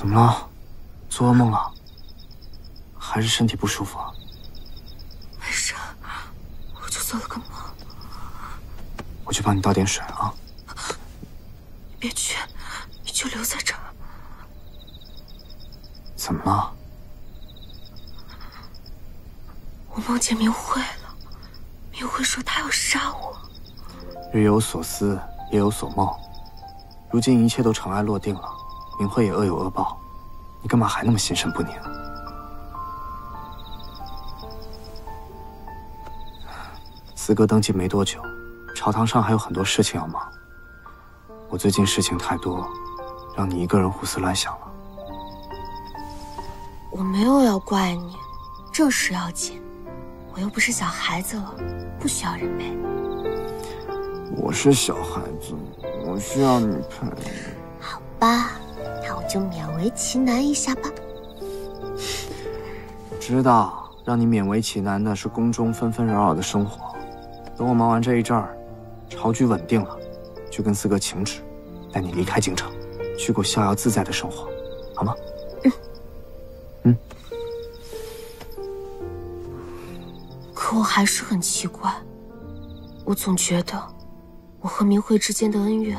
怎么了？做噩梦了？还是身体不舒服啊？没事，我就做了个梦。我去帮你倒点水啊。你别去，你就留在这儿。怎么了？我梦见明慧了，明慧说她要杀我。日有所思，夜有所梦。如今一切都尘埃落定了，明慧也恶有恶报，你干嘛还那么心神不宁？四哥登基没多久，朝堂上还有很多事情要忙。我最近事情太多，让你一个人胡思乱想了。我没有要怪你，正事要紧。我又不是小孩子了，不需要人陪。我是小孩子，我需要你陪。好吧，那我就勉为其难一下吧。知道，让你勉为其难的是宫中纷纷扰扰的生活。等我忙完这一阵儿，朝局稳定了，就跟四哥请旨，带你离开京城，去过逍遥自在的生活，好吗？嗯。嗯。可我还是很奇怪，我总觉得我和明慧之间的恩怨，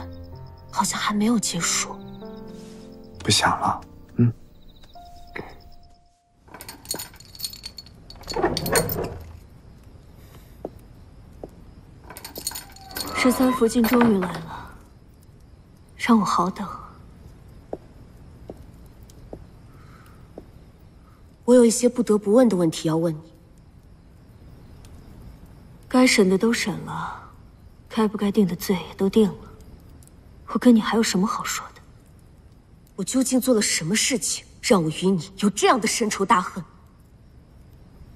好像还没有结束。不想了，嗯。十三福晋终于来了，让我好等。我有一些不得不问的问题要问你。该审的都审了，该不该定的罪也都定了。我跟你还有什么好说的？我究竟做了什么事情，让我与你有这样的深仇大恨？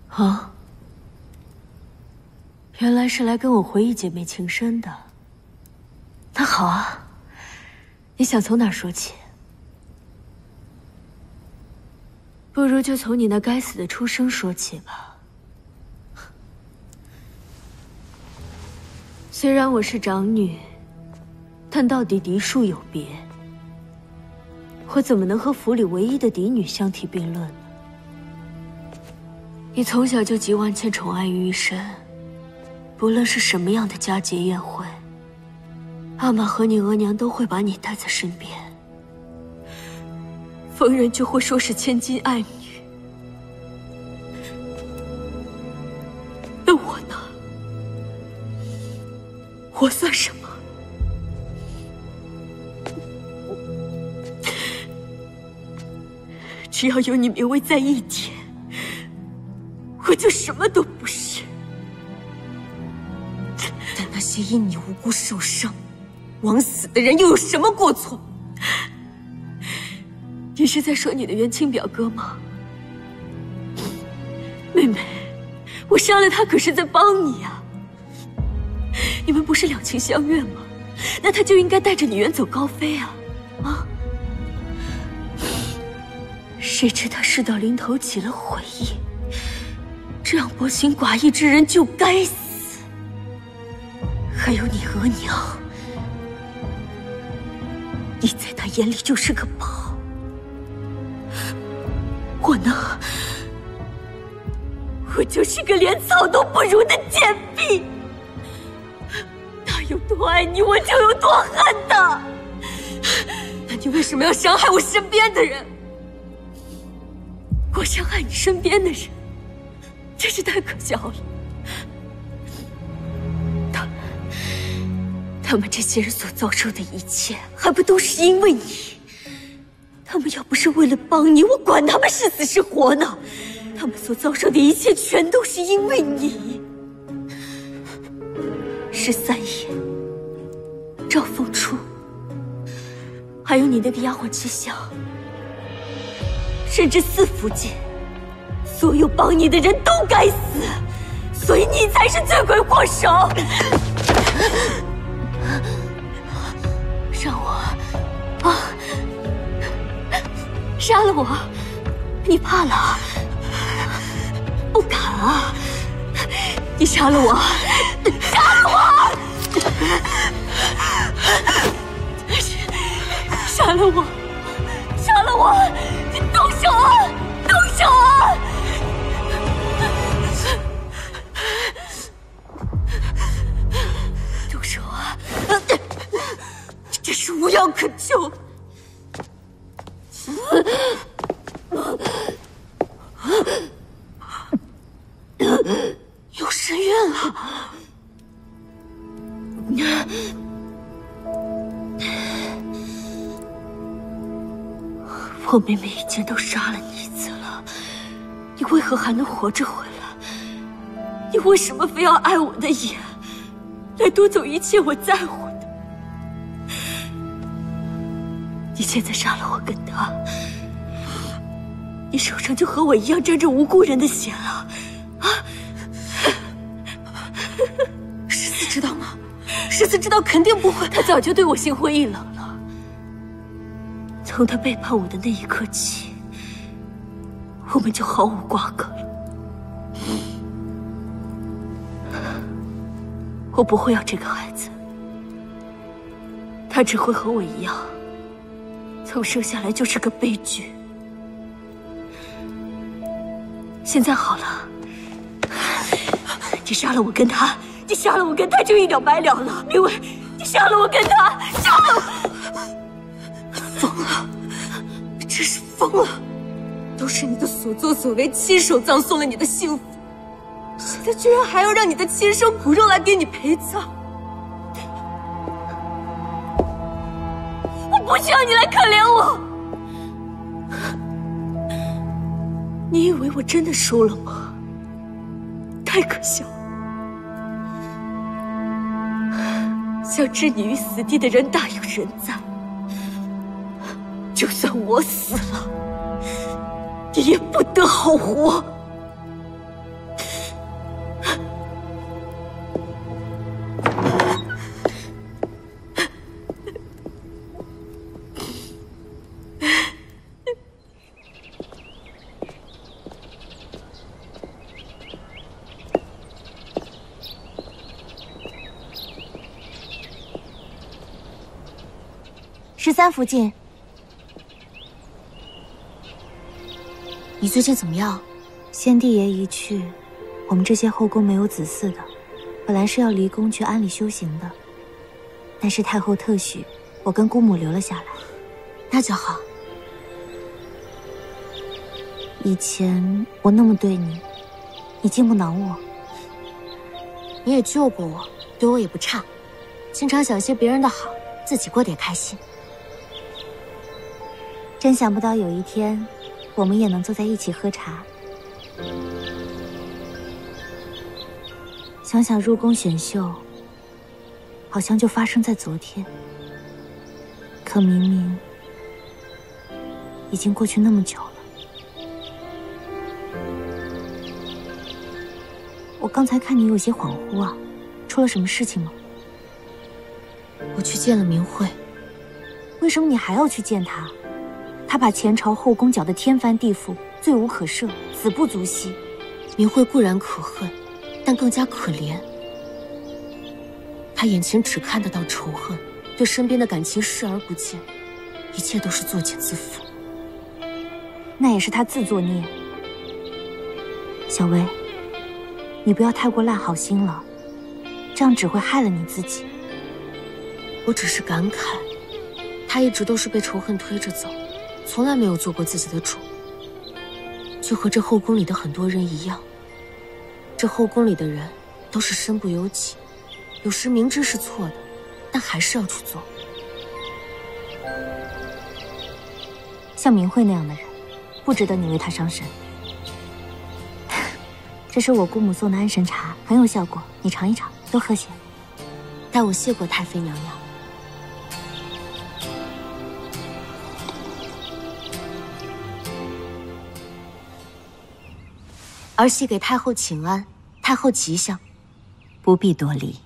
啊？原来是来跟我回忆姐妹情深的。那好啊，你想从哪儿说起？不如就从你那该死的出生说起吧。虽然我是长女，但到底嫡庶有别，我怎么能和府里唯一的嫡女相提并论呢？你从小就集万千宠爱于一身。不论是什么样的佳节宴会，阿玛和你额娘都会把你带在身边，逢人就会说是千金爱女。那我呢？我算什么？只要有你明薇在一天，我就什么都不是。但那些因你无辜受伤、枉死的人又有什么过错？你是在说你的元清表哥吗？妹妹，我杀了他可是在帮你呀！你们不是两情相悦吗？那他就应该带着你远走高飞啊！啊！谁知他事到临头起了悔意，这样薄情寡义之人就该死！还有你额娘，你在他眼里就是个宝，我呢，我就是个连草都不如的贱婢。他有多爱你，我就有多恨他。那你为什么要伤害我身边的人？伤害你身边的人，真是太可笑了。他们这些人所遭受的一切，还不都是因为你？他们要不是为了帮你，我管他们是死是活呢？他们所遭受的一切，全都是因为你。十三爷、赵凤初，还有你那个丫鬟七香，甚至四福晋，所有帮你的人都该死，所以你才是罪魁祸首。让我啊，杀了我！你怕了？不敢啊！你杀了我！杀了我！杀了我！杀了我！药可救。有身孕了，我明明已经都杀了你一次了，你为何还能活着回来？你为什么非要碍我的眼，来夺走一切我在乎你现在杀了我跟他。你手上就和我一样沾着无辜人的血了，啊！世子知道吗？世子知道肯定不会，他早就对我心灰意冷了。从他背叛我的那一刻起，我们就毫无瓜葛了。我不会要这个孩子，他只会和我一样，从生下来就是个悲剧。现在好了，你杀了我跟他，你杀了我跟他就一了百了了。明伟，你杀了我跟他，杀了我，疯了，真是疯了！都是你的所作所为，亲手葬送了你的幸福，现在居然还要让你的亲生骨肉来给你陪葬，不需要你来可怜我。你以为我真的输了吗？太可笑！想置你于死地的人大有人在，就算我死了，你也不得好活。三附近，你最近怎么样？先帝爷一去，我们这些后宫没有子嗣的，本来是要离宫去安里修行的，但是太后特许我跟姑母留了下来，那就好。以前我那么对你，你竟不恼我？你也救过我，对我也不差，经常想些别人的好，自己过得也开心。真想不到有一天，我们也能坐在一起喝茶。想想入宫选秀，好像就发生在昨天。可明明已经过去那么久了。我刚才看你有些恍惚啊，出了什么事情吗？我去见了明慧。为什么你还要去见她？他把前朝后宫搅得天翻地覆，罪无可赦，死不足惜。明慧固然可恨，但更加可怜。他眼前只看得到仇恨，对身边的感情视而不见，一切都是作茧自缚。那也是他自作孽。小薇，你不要太过烂好心了，这样只会害了你自己。我只是感慨，他一直都是被仇恨推着走。从来没有做过自己的主，就和这后宫里的很多人一样。这后宫里的人都是身不由己，有时明知是错的，但还是要去做。像明慧那样的人，不值得你为她伤神。这是我姑母送的安神茶，很有效果，你尝一尝，多喝些。代我谢过太妃娘娘。儿媳给太后请安，太后吉祥。不必多礼，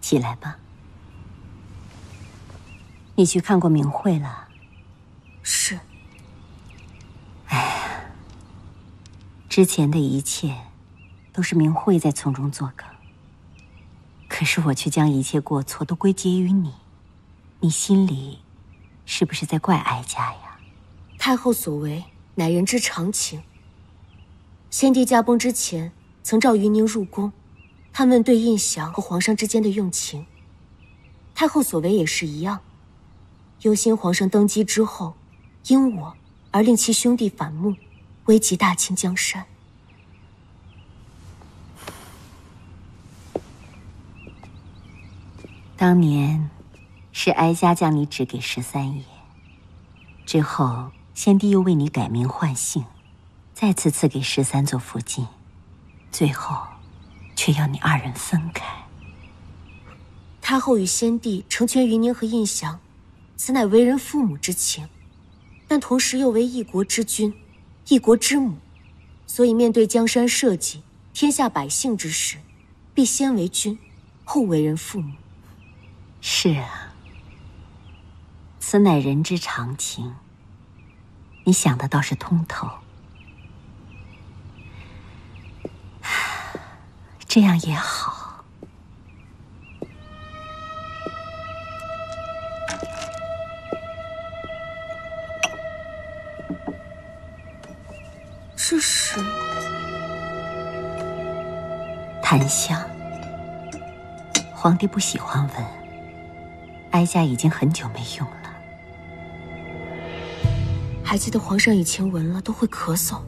起来吧。你去看过明慧了？是。哎呀，之前的一切都是明慧在从中作梗，可是我却将一切过错都归结于你，你心里是不是在怪哀家呀？太后所为乃人之常情。先帝驾崩之前，曾召云宁入宫，探问对胤祥和皇上之间的用情。太后所为也是一样，忧心皇上登基之后，因我而令其兄弟反目，危及大清江山。当年是哀家将你指给十三爷，之后先帝又为你改名换姓，再次赐给十三座福晋，最后却要你二人分开。太后与先帝成全云宁和印祥，此乃为人父母之情，但同时又为一国之君、一国之母，所以面对江山社稷、天下百姓之时，必先为君，后为人父母。是啊，此乃人之常情。你想的倒是通透，这样也好。这是檀香，皇帝不喜欢闻。哀家已经很久没用了，还记得皇上以前闻了都会咳嗽。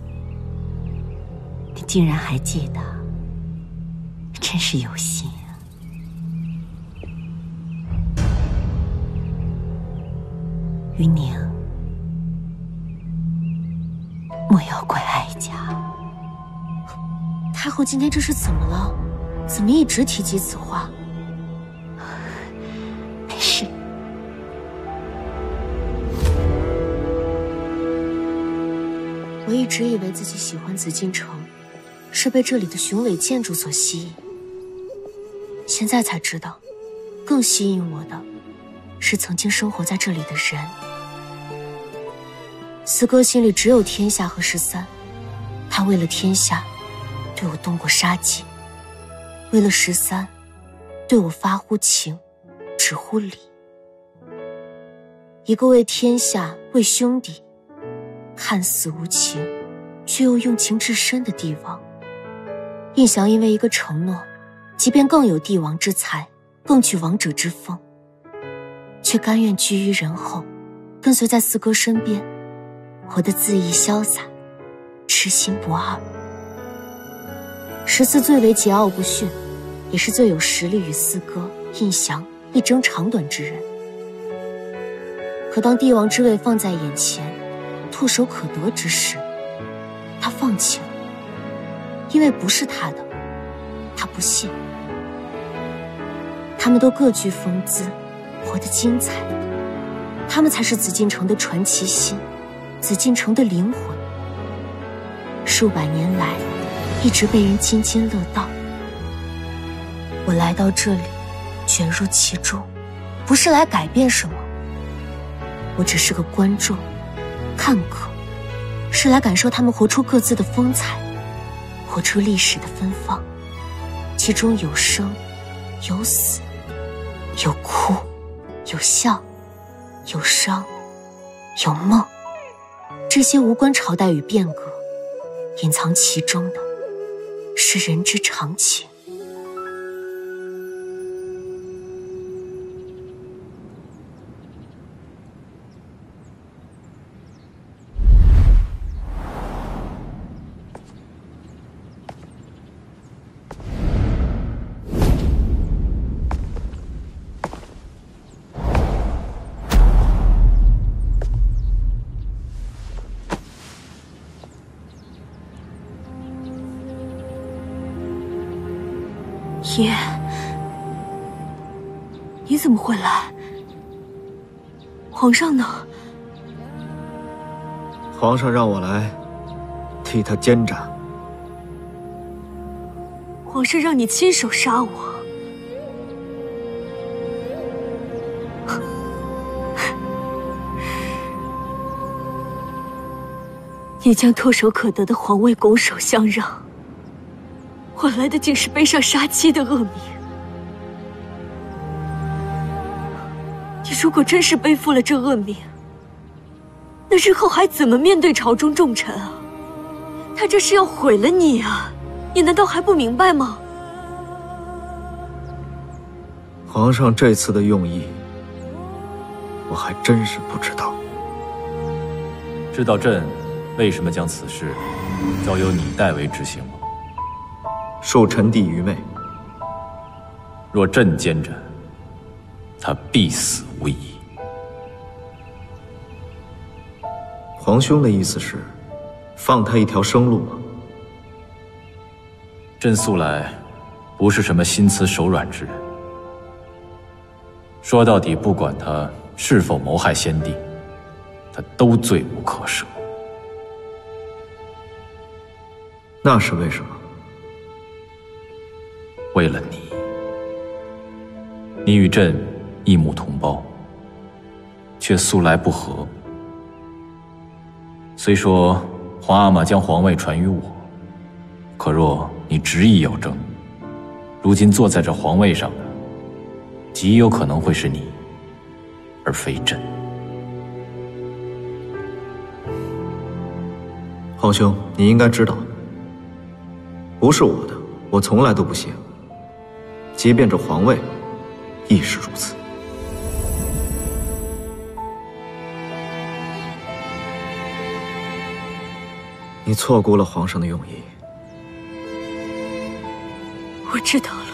你竟然还记得，真是有心啊！云宁，莫要怪哀家。太后今天这是怎么了？怎么一直提及此话？没事我一直以为自己喜欢紫禁城，是被这里的雄伟建筑所吸引。现在才知道，更吸引我的，是曾经生活在这里的人。四哥心里只有天下和十三，他为了天下，对我动过杀机；为了十三，对我发乎情，止乎礼。一个为天下、为兄弟。看似无情，却又用情至深的帝王。印祥因为一个承诺，即便更有帝王之才，更具王者之风，却甘愿居于人后，跟随在四哥身边，活得恣意潇洒，痴心不二。十四最为桀骜不驯，也是最有实力与四哥印祥一争长短之人。可当帝王之位放在眼前，唾手可得之时，他放弃了，因为不是他的，他不信。他们都各具风姿，活得精彩，他们才是紫禁城的传奇心，紫禁城的灵魂。数百年来，一直被人津津乐道。我来到这里，卷入其中，不是来改变什么，我只是个观众。看客是来感受他们活出各自的风采，活出历史的芬芳，其中有生，有死，有哭，有笑，有伤，有梦，这些无关朝代与变革，隐藏其中的是人之常情。爷，你怎么会来？皇上呢？皇上让我来替他监斩。皇上让你亲手杀我，你将唾手可得的皇位拱手相让。换来的竟是背上杀妻的恶名。你如果真是背负了这恶名，那日后还怎么面对朝中重臣啊？他这是要毁了你啊！你难道还不明白吗？皇上这次的用意，我还真是不知道。知道朕为什么将此事交由你代为执行吗？受臣弟愚昧。若朕监着，他必死无疑。皇兄的意思是，放他一条生路吗？朕素来不是什么心慈手软之人。说到底，不管他是否谋害先帝，他都罪无可赦。那是为什么？为了你。你与朕一母同胞，却素来不和。虽说皇阿玛将皇位传于我，可若你执意要争，如今坐在这皇位上的，极有可能会是你，而非朕。皇兄，你应该知道，不是我的，我从来都不信。即便这皇位，亦是如此。你错估了皇上的用意。我知道了，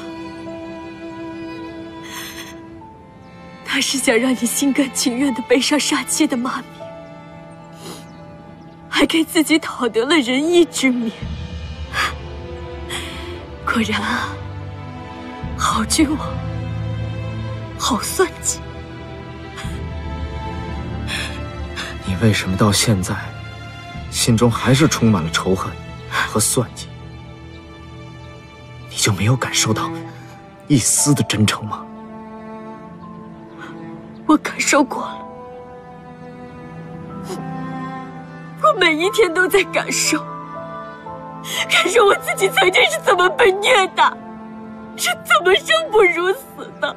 他是想让你心甘情愿的背上杀妻的骂名，还给自己讨得了仁义之名。果然啊，好君王，好算计。你为什么到现在？心中还是充满了仇恨和算计，你就没有感受到一丝的真诚吗？我感受过了，我每一天都在感受，感受我自己曾经是怎么被虐待，是怎么生不如死的。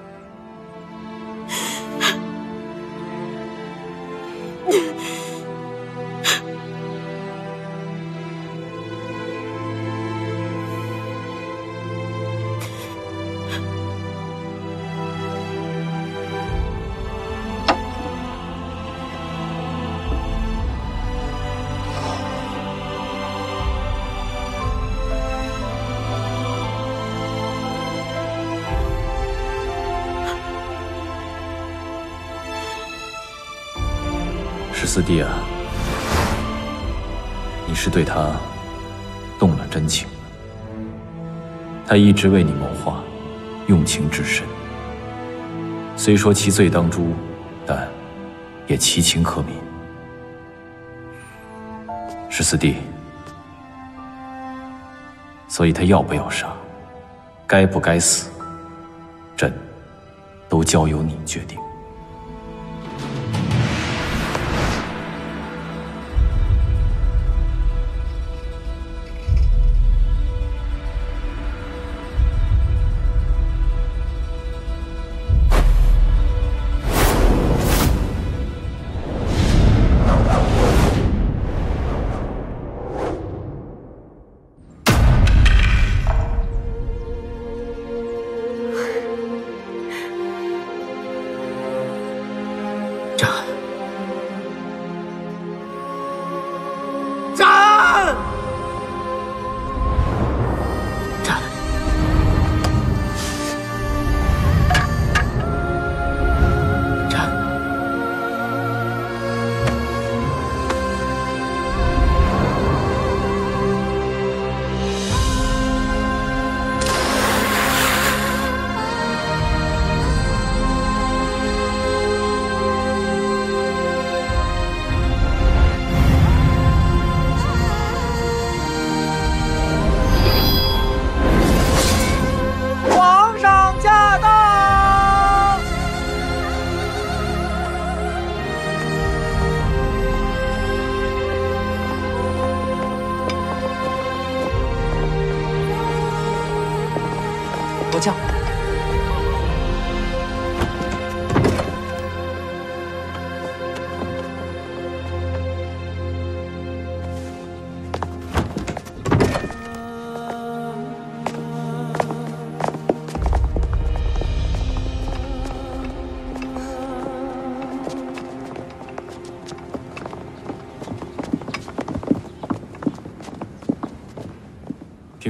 十四弟啊，你是对他动了真情。他一直为你谋划，用情至深。虽说其罪当诛，但也其情可悯。十四弟，所以他要不要杀，该不该死，朕都交由你决定。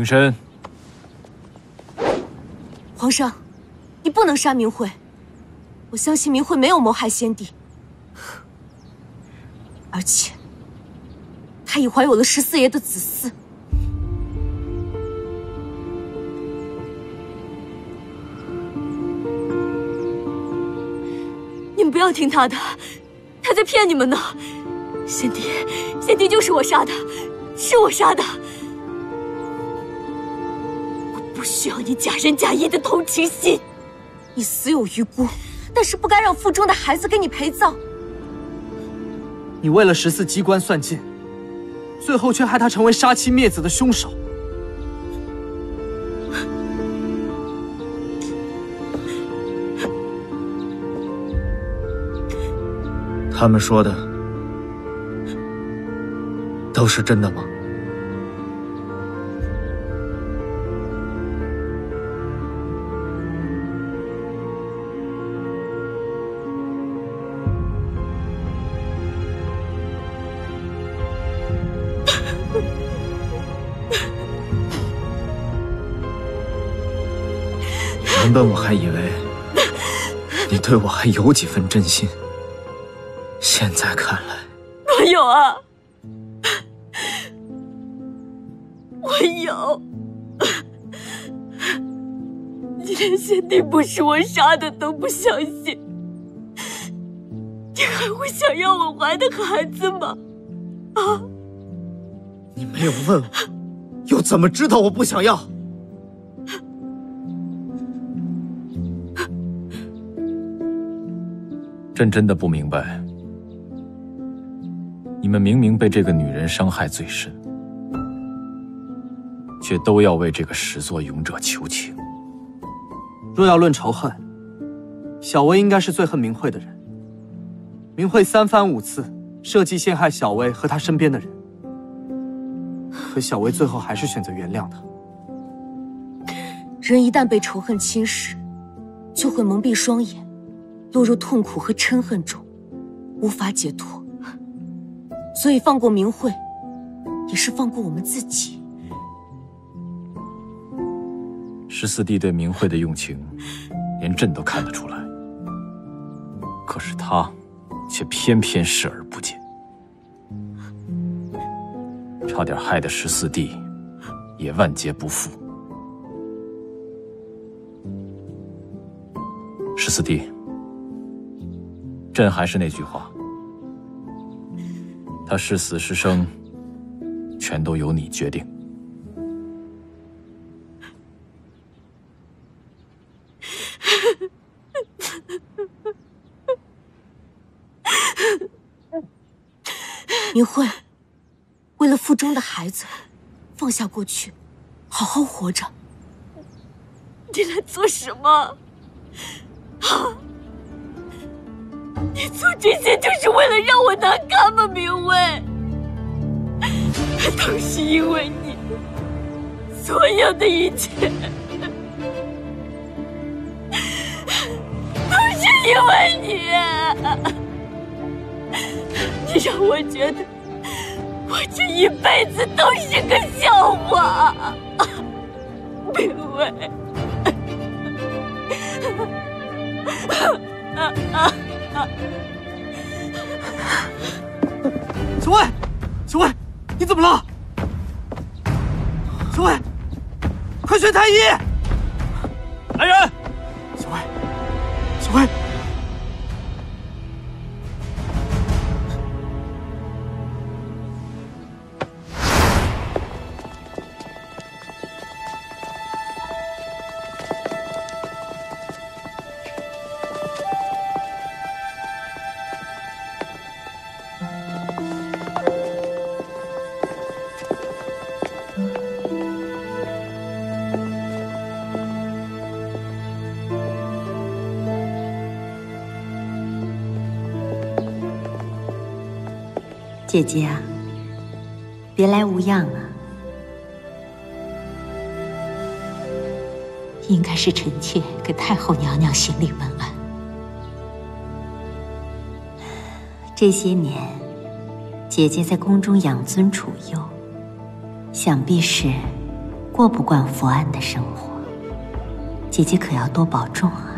挺身。皇上，你不能杀明慧。我相信明慧没有谋害先帝，而且她已怀有了十四爷的子嗣。你们不要听他的，他在骗你们呢。先帝，先帝就是我杀的，是我杀的。需要你假仁假义的同情心。你死有余辜，但是不该让腹中的孩子给你陪葬。你为了十四机关算尽，最后却害他成为杀妻灭子的凶手。他们说的都是真的吗？本我还以为你对我还有几分真心。现在看来，我有啊，我有。你连先帝不是我杀的都不相信，你还会想要我怀的孩子吗？啊！你没有问我，又怎么知道我不想要？朕真的不明白。你们明明被这个女人伤害最深，却都要为这个始作俑者求情。若要论仇恨，小薇应该是最恨明慧的人。明慧三番五次设计陷害小薇和她身边的人，可小薇最后还是选择原谅他。人一旦被仇恨侵蚀，就会蒙蔽双眼，落入痛苦和嗔恨中，无法解脱。所以放过明慧，也是放过我们自己。十四弟对明慧的用情，连朕都看得出来。可是他，却偏偏视而不见，差点害得十四弟也万劫不复。十四弟，朕还是那句话。他是死是生，全都由你决定。明慧，为了腹中的孩子，放下过去，好好活着。你来做什么？啊！你做这些就是为了让我难堪吗，明薇？都是因为你，所有的一切都是因为你。你让我觉得我这一辈子都是个笑话，明薇。啊啊！小薇，小薇，你怎么了？小薇，快宣太医！来人！小薇，小薇。姐姐啊，别来无恙啊！应该是臣妾给太后娘娘行礼问安。这些年，姐姐在宫中养尊处优，想必是过不惯佛安的生活，姐姐可要多保重啊。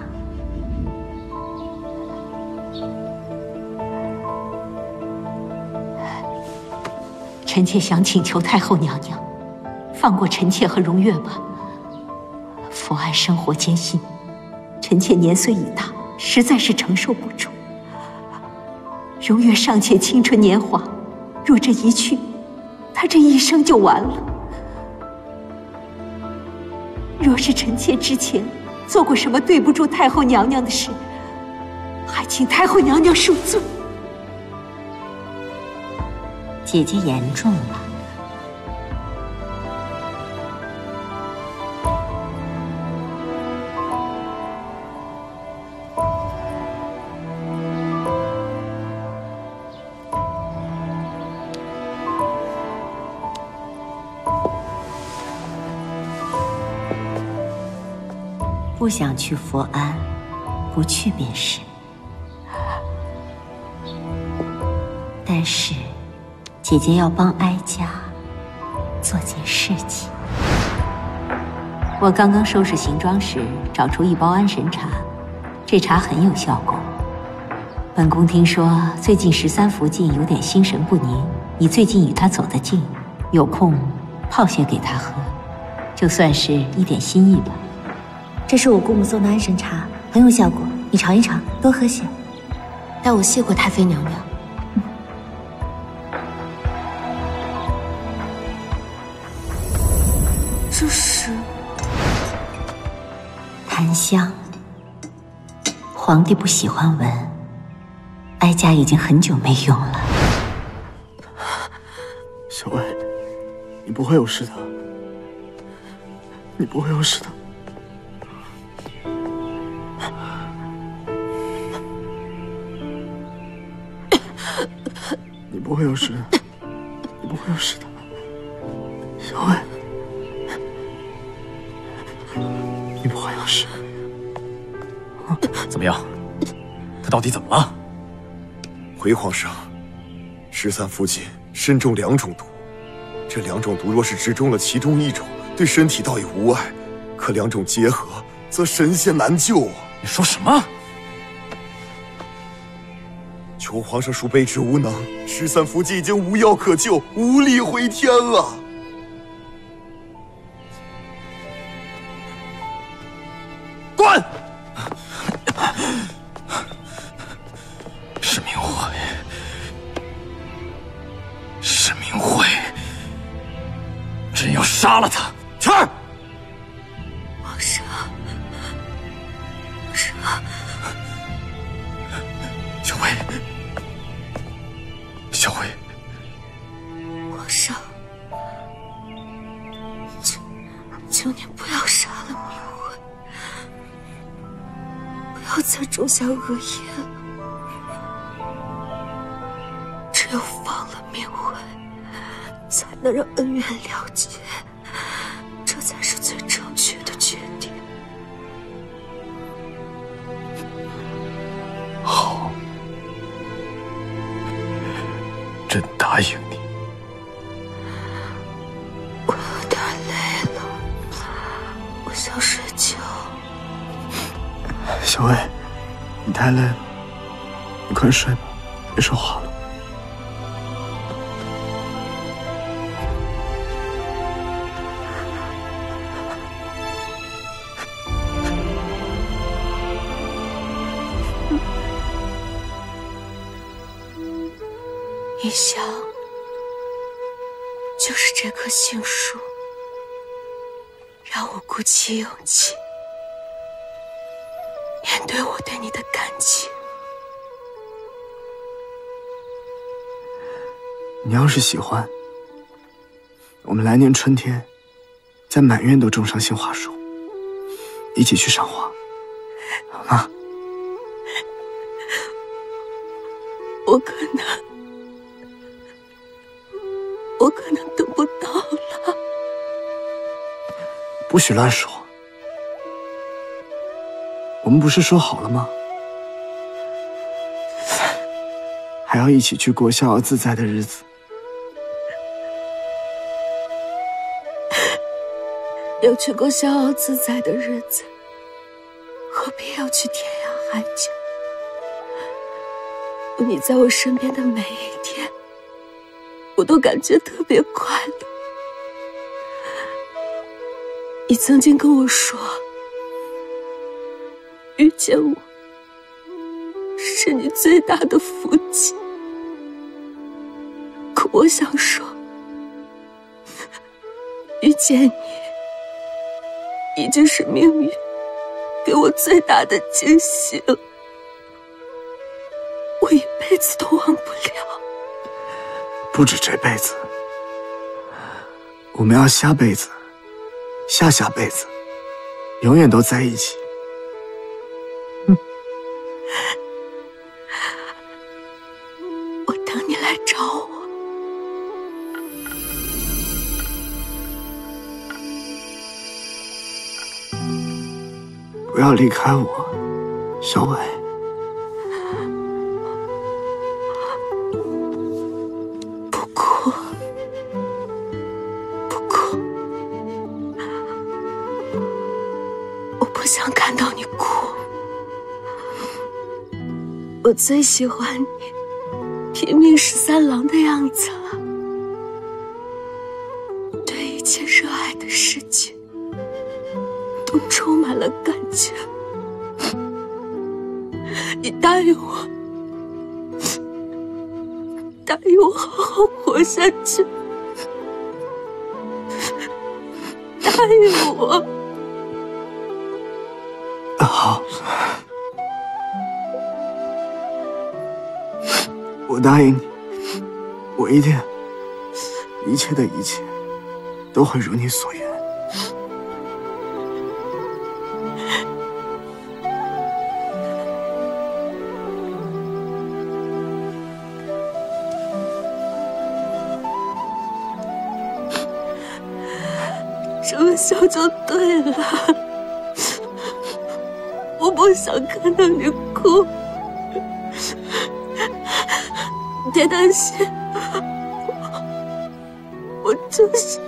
臣妾想请求太后娘娘，放过臣妾和荣月吧。福安生活艰辛，臣妾年岁已大，实在是承受不住。荣月尚且青春年华，若这一去，她这一生就完了。若是臣妾之前做过什么对不住太后娘娘的事，还请太后娘娘恕罪。姐姐言重了。不想去佛安，不去便是。但是。姐姐要帮哀家做件事情。我刚刚收拾行装时，找出一包安神茶，这茶很有效果。本宫听说最近十三福晋有点心神不宁，你最近与他走得近，有空泡些给他喝，就算是一点心意吧。这是我姑母送的安神茶，很有效果，你尝一尝，多喝些。代我谢过太妃娘娘。皇帝不喜欢闻，哀家已经很久没用了。小薇，你不会有事的，你不会有事的，你不会有事的，你不会有事的，他到底怎么了？回皇上，十三福晋身中两种毒，这两种毒若是只中了其中一种，对身体倒也无碍；可两种结合，则神仙难救啊！你说什么？求皇上恕卑职无能，十三福晋已经无药可救，无力回天了。想，就是这棵杏树，让我鼓起勇气面对我对你的感情。你要是喜欢，我们来年春天在满院都种上杏花树，一起去赏花，好吗？我可能，我可能等不到了。不许乱说！我们不是说好了吗？还要一起去过逍遥自在的日子。要去过逍遥自在的日子，何必要去天涯海角？有你在我身边的每一天，我都感觉特别快乐。你曾经跟我说，遇见我是你最大的福气。可我想说，遇见你已经是命运给我最大的惊喜了，我一辈子都忘不了。不止这辈子，我们要下辈子、下下辈子，永远都在一起。我等你来找我。不要离开我，小伟。最喜欢你拼命十三郎的样子了，对一切热爱的事情都充满了感情。你答应我。答应我好好活下去，答应我。我答应你，我一定，一切的一切都会如你所愿。这么笑就对了，我不想看到你哭。别担心，我就是，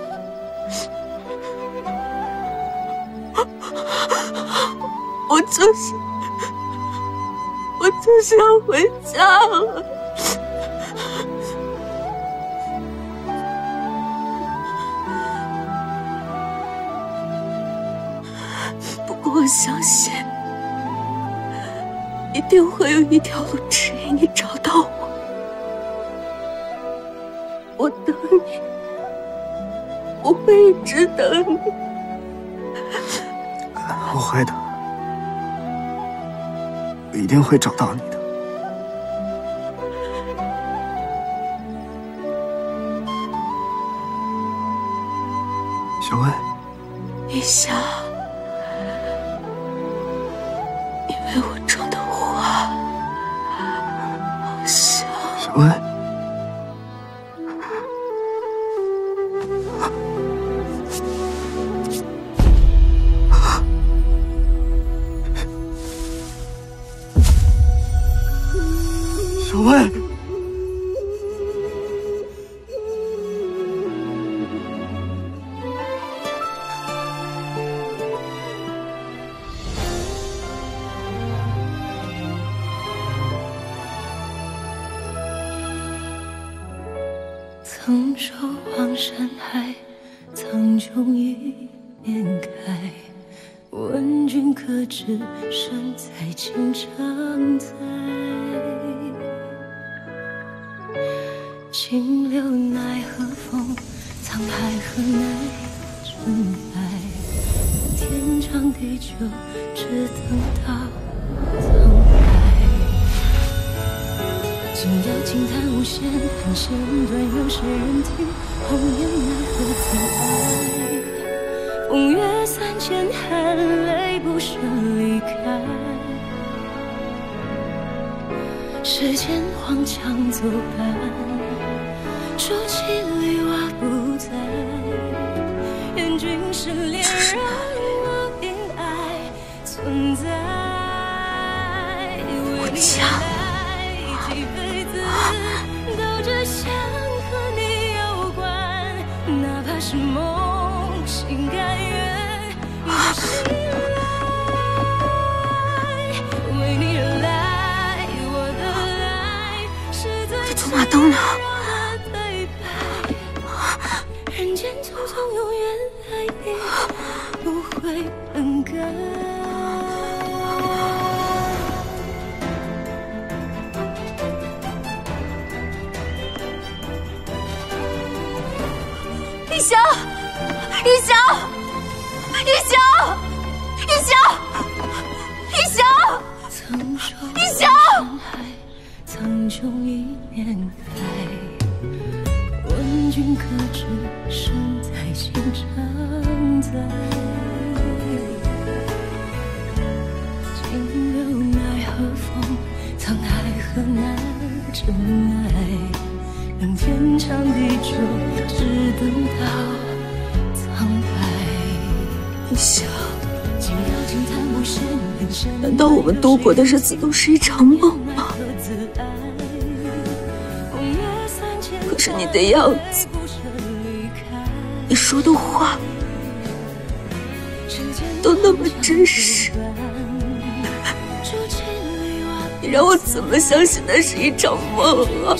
我就是，我就是要回家了。不过我相信，一定会有一条路指引你找到我。等你，我会一直等你。我会的，我一定会找到你的。清流奈何风，沧海何奈尘埃。天长地久，只等到沧海。今宵轻叹无限，恨弦断，有谁人听？红颜奈何曾爱？风月三千，含泪不舍离开。世间荒腔走板，是玉祥，玉祥，玉祥，玉祥，玉祥，曾说玉祥。苍穹一片海，问君可知身在心常在？今流奈何风，沧海河难真爱。让天长地久，只等到苍白。玉祥，轻描轻叹无限人生难道我们度过的日子都是一场梦吗？可是你的样子，你说的话，都那么真实，你让我怎么相信那是一场梦啊？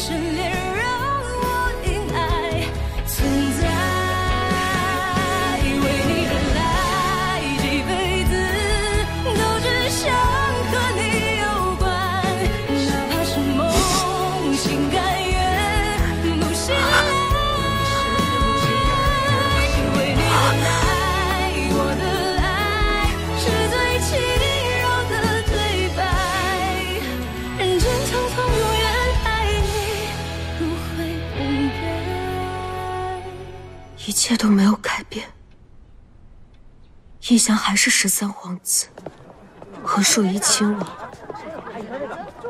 切都没有改变，叶翔还是十三皇子，和硕一亲王。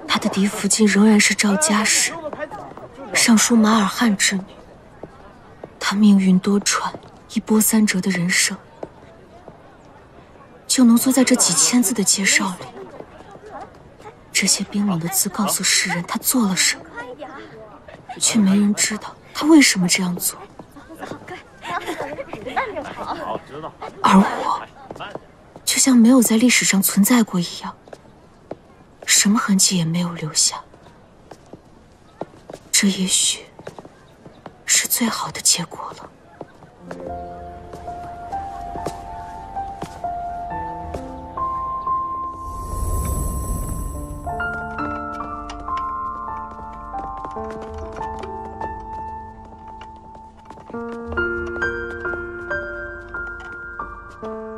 他的嫡福晋仍然是赵家氏，尚书马尔汗之女。他命运多舛，一波三折的人生，就浓缩在这几千字的介绍里。这些冰冷的字告诉世人他做了什么，却没人知道他为什么这样做。而我，就像没有在历史上存在过一样，什么痕迹也没有留下。这也许是最好的结果了。Bye.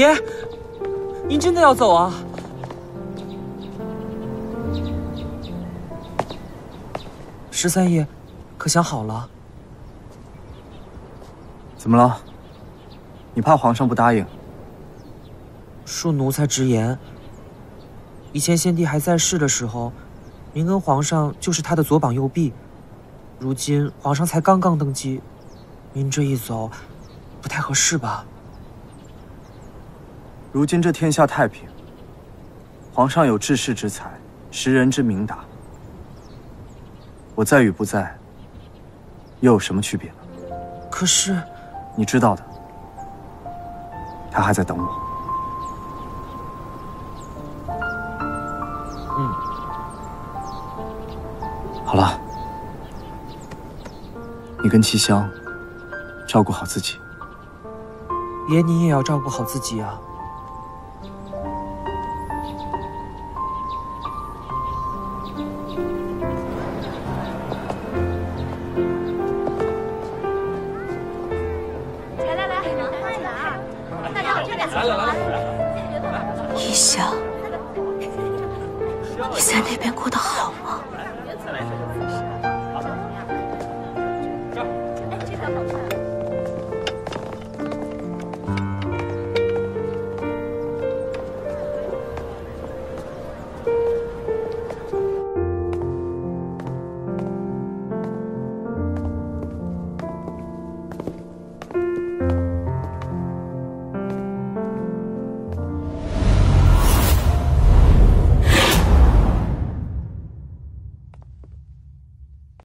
爷，您真的要走啊？十三爷，可想好了？怎么了？你怕皇上不答应？恕奴才直言。以前先帝还在世的时候，您跟皇上就是他的左膀右臂。如今皇上才刚刚登基，您这一走，不太合适吧？如今这天下太平，皇上有治世之才，识人之明达。我在与不在，又有什么区别呢？可是，你知道的，他还在等我。嗯，好了，你跟七香照顾好自己。爷，你也要照顾好自己啊。